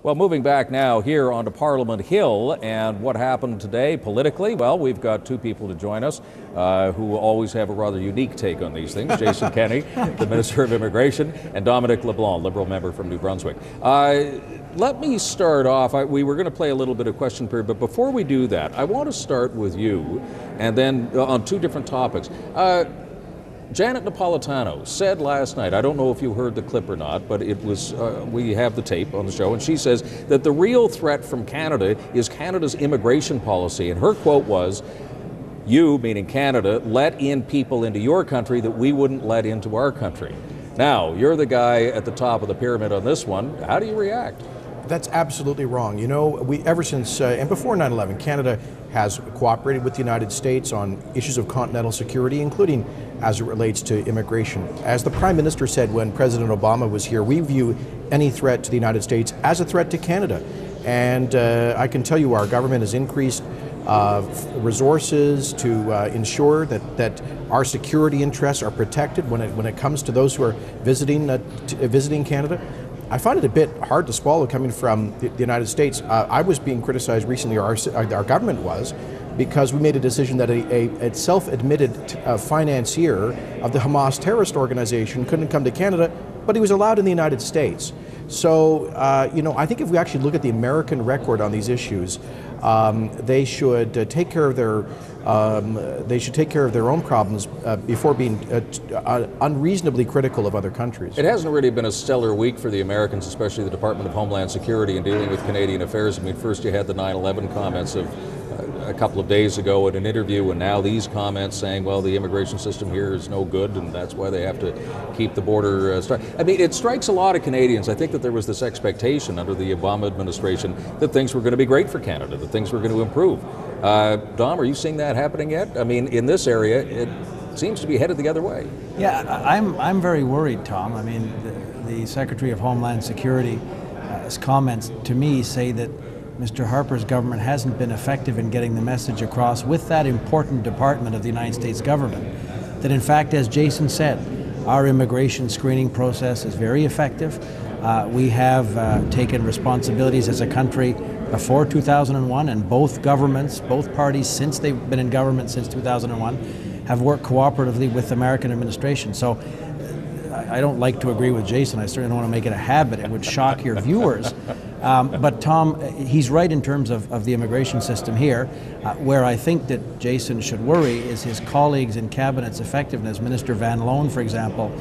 Well, moving back now here onto Parliament Hill and what happened today politically. Well, we've got two people to join us uh, who always have a rather unique take on these things Jason Kenney, the Minister of Immigration, and Dominic LeBlanc, Liberal member from New Brunswick. Uh, let me start off. I, we were going to play a little bit of question period, but before we do that, I want to start with you and then uh, on two different topics. Janet Napolitano said last night, I don't know if you heard the clip or not, but it was, uh, we have the tape on the show, and she says that the real threat from Canada is Canada's immigration policy. And her quote was, You, meaning Canada, let in people into your country that we wouldn't let into our country. Now, you're the guy at the top of the pyramid on this one. How do you react? That's absolutely wrong. You know, we ever since uh, and before 9/11, Canada has cooperated with the United States on issues of continental security, including as it relates to immigration. As the Prime Minister said when President Obama was here, we view any threat to the United States as a threat to Canada. And uh, I can tell you our government has increased uh, resources to uh, ensure that, that our security interests are protected when it, when it comes to those who are visiting, uh, visiting Canada. I find it a bit hard to swallow coming from the, the United States. Uh, I was being criticized recently, or our, our, government was, because we made a decision that a, a, a self admitted uh, financier of the Hamas terrorist organization couldn't come to Canada, but he was allowed in the United States. So, uh, you know, I think if we actually look at the American record on these issues, um, they should uh, take care of their um, they should take care of their own problems uh, before being uh, uh, unreasonably critical of other countries. It hasn't really been a stellar week for the Americans, especially the Department of Homeland Security, in dealing with Canadian affairs. I mean, first you had the 9 11 comments of a couple of days ago at an interview, and now these comments saying, well, the immigration system here is no good, and that's why they have to keep the border. Uh, I mean, it strikes a lot of Canadians. I think that there was this expectation under the Obama administration that things were going to be great for Canada, that things were going to improve. Uh, Dom, are you seeing that happening yet? I mean, in this area, it seems to be headed the other way. Yeah, I'm, I'm very worried, Tom. I mean, the, the Secretary of Homeland Security, uh, comments to me say that Mr. Harper's government hasn't been effective in getting the message across with that important department of the United States government. That, in fact, as Jason said, our immigration screening process is very effective. Uh, we have uh, taken responsibilities as a country before 2001, and both governments, both parties, since they've been in government since 2001, have worked cooperatively with the American administration. So I don't like to agree with Jason. I certainly don't want to make it a habit. It would shock your viewers. Um, but Tom, he's right in terms of, of the immigration system here. Uh, where I think that Jason should worry is his colleagues in cabinet's effectiveness. Minister Van Loan, for example,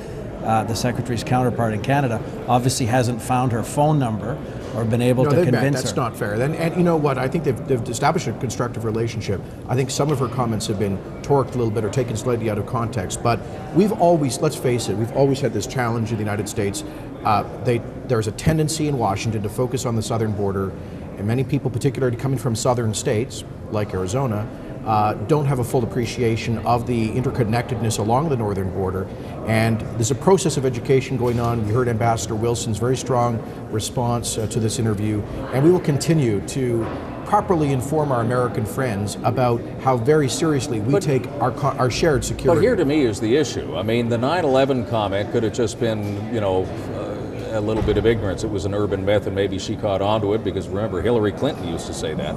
uh, the secretary's counterpart in Canada, obviously hasn't found her phone number or been able no, to convince met. That's her. Not fair. And, and, you know what? I think they've, they've, established a constructive relationship. I think some of her comments have been torqued a little bit or taken slightly out of context. But we've always, let's face it, we've always had this challenge in the United States. Uh, they, there's a tendency in Washington to focus on the southern border, and many people, particularly coming from southern states like Arizona, uh, don't have a full appreciation of the interconnectedness along the northern border. And there's a process of education going on. We heard Ambassador Wilson's very strong response uh, to this interview, and we will continue to properly inform our American friends about how very seriously we but, take our, our shared security. But here to me is the issue. I mean, the 9 11 comment could have just been, you know, uh, a little bit of ignorance. It was an urban myth, and maybe she caught on to it because remember, Hillary Clinton used to say that.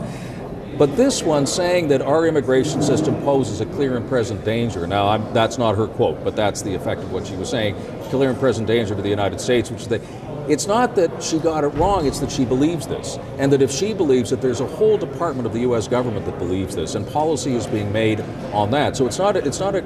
But this one saying that our immigration system poses a clear and present danger. Now, I'm, that's not her quote, but that's the effect of what she was saying. Clear and present danger to the United States, which is that it's not that she got it wrong, it's that she believes this. And that if she believes it, there's a whole department of the U.S. government that believes this, and policy is being made on that. So it's not a, it's not a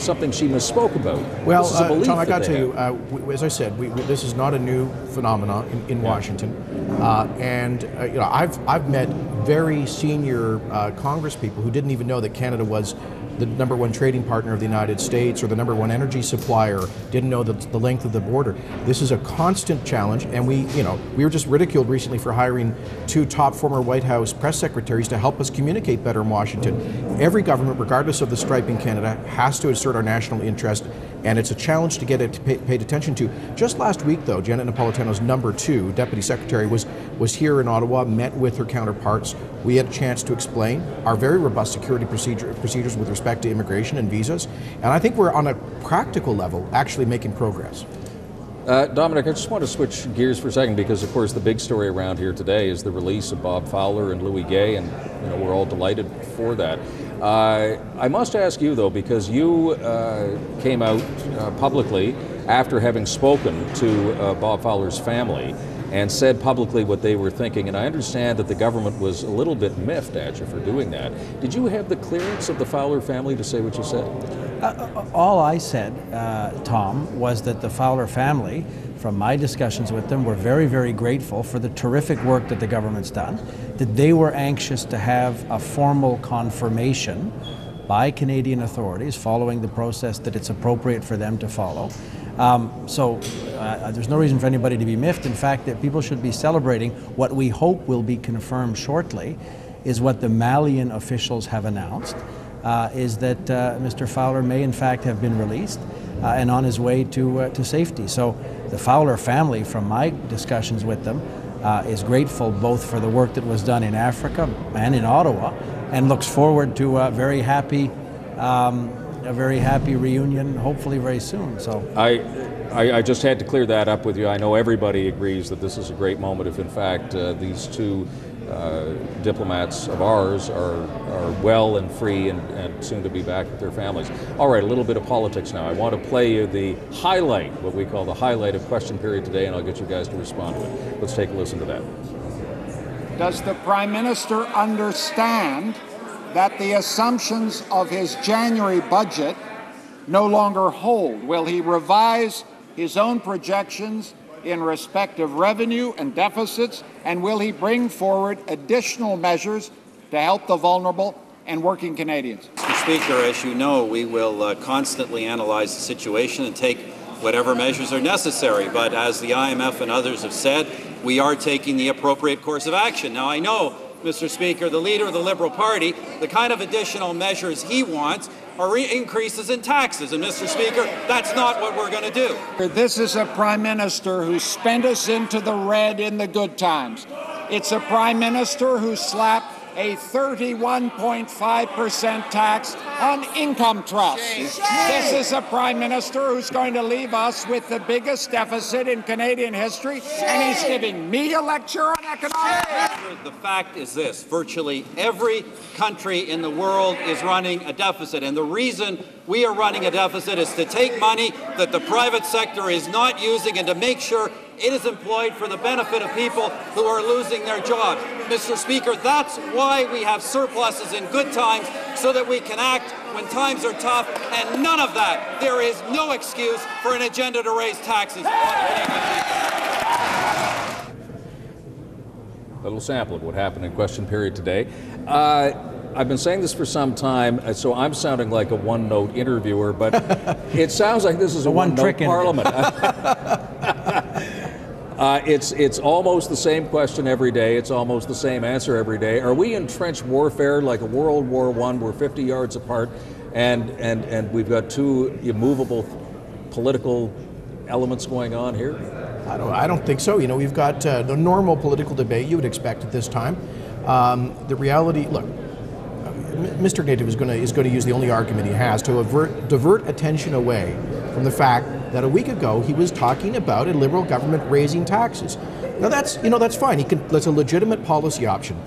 something she misspoke about. Well, uh, Tom, I got to tell you, uh, we, as I said, we, we, this is not a new phenomenon in, in yeah. Washington, uh, and uh, you know, I've I've met very senior uh, Congress people who didn't even know that Canada was the number one trading partner of the United States or the number one energy supplier, didn't know the, the length of the border. This is a constant challenge, and we, you know, we were just ridiculed recently for hiring two top former White House press secretaries to help us communicate better in Washington. Every government, regardless of the stripe in Canada, has to assert our national interest, and it's a challenge to get it paid attention to. Just last week, though, Janet Napolitano's number two deputy secretary was was here in Ottawa, met with her counterparts. We had a chance to explain our very robust security procedure, procedures with respect to immigration and visas. And I think we're on a practical level actually making progress. Uh, Dominic, I just want to switch gears for a second because, of course, the big story around here today is the release of Bob Fowler and Louis Guay, and you know we're all delighted for that. Uh, I must ask you though, because you uh, came out uh, publicly after having spoken to uh, Bob Fowler's family and said publicly what they were thinking, and I understand that the government was a little bit miffed at you for doing that. Did you have the clearance of the Fowler family to say what you said? All I said, uh, Tom, was that the Fowler family, from my discussions with them, we were very, very grateful for the terrific work that the government's done, that they were anxious to have a formal confirmation by Canadian authorities following the process that it's appropriate for them to follow. Um, so uh, there's no reason for anybody to be miffed. In fact, that people should be celebrating what we hope will be confirmed shortly is what the Malian officials have announced uh, is that uh, Mr. Fowler may in fact have been released uh, and on his way to, uh, to safety. So the Fowler family, from my discussions with them, uh, is grateful both for the work that was done in Africa and in Ottawa and looks forward to a very happy, um, a very happy reunion, hopefully very soon. So I, I, I, just had to clear that up with you. I know everybody agrees that this is a great moment if, in fact, uh, these two uh, diplomats of ours are, are well and free and, and, soon to be back with their families. All right, a little bit of politics now. I want to play you the highlight, what we call the highlight of question period today, and I'll get you guys to respond to it. Let's take a listen to that. Does the Prime Minister understand that the assumptions of his January budget no longer hold? Will he revise his own projections in respect of revenue and deficits? And will he bring forward additional measures to help the vulnerable and working Canadians? Mr. Speaker, as you know, we will uh, constantly analyze the situation and take whatever measures are necessary. But as the IMF and others have said, we are taking the appropriate course of action. Now, I know Mr. Speaker, the leader of the Liberal Party, the kind of additional measures he wants are increases in taxes. And, Mr. Speaker, that's not what we're going to do. This is a prime minister who spent us into the red in the good times. It's a prime minister who slapped a 31.5% tax on income trusts. This is a prime minister who's going to leave us with the biggest deficit in Canadian history, and he's giving me a lecture on economics. The fact is this virtually every country in the world is running a deficit, and the reason we are running a deficit is to take money that the private sector is not using and to make sure it is employed for the benefit of people who are losing their jobs. Mr. Speaker, that's why we have surpluses in good times so that we can act when times are tough, and none of that. There is no excuse for an agenda to raise taxes. A little sample of what happened in question period today. Uh, I've been saying this for some time, uh, so I'm sounding like a one-note interviewer, but it sounds like this is a, a one-note parliament. Uh, it's it's almost the same question every day. It's almost the same answer every day. Are we in trench warfare like a World War One? We're 50 yards apart, and and and we've got two immovable political elements going on here. I don't I don't think so. You know, we've got uh, the normal political debate you would expect at this time. Um, the reality, look, Mr. Ignatieff is going to is going to use the only argument he has to avert, divert attention away from the fact that a week ago he was talking about a liberal government raising taxes. Now that's you know that's fine. He can that's a legitimate policy option,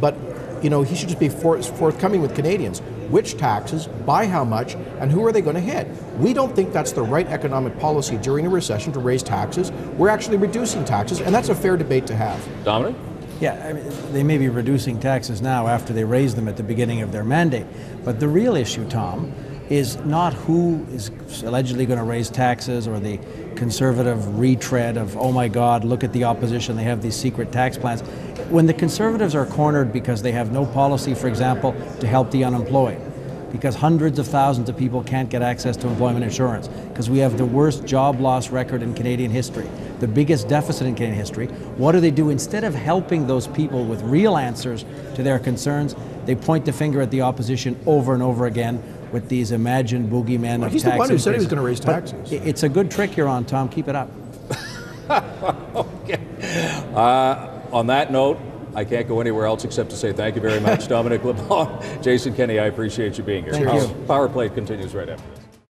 but you know he should just be forthcoming with Canadians. Which taxes, by how much, and who are they going to hit? We don't think that's the right economic policy during a recession to raise taxes. We're actually reducing taxes, and that's a fair debate to have. Dominic. Yeah, I mean, they may be reducing taxes now after they raised them at the beginning of their mandate. But the real issue, Tom, is not who is allegedly going to raise taxes or the conservative retread of, oh my God, look at the opposition, they have these secret tax plans. When the conservatives are cornered because they have no policy, for example, to help the unemployed, because hundreds of thousands of people can't get access to employment insurance, because we have the worst job loss record in Canadian history, the biggest deficit in Canadian history. What do they do? Instead of helping those people with real answers to their concerns, they point the finger at the opposition over and over again with these imagined boogeymen well, of he's taxes. the one who said he was going to raise taxes. But it's a good trick you're on, Tom. Keep it up. okay. Uh, on that note, I can't go anywhere else except to say thank you very much, Dominic LeBlanc. Jason Kenney, I appreciate you being here. Thank Power, you. Power Play continues right after.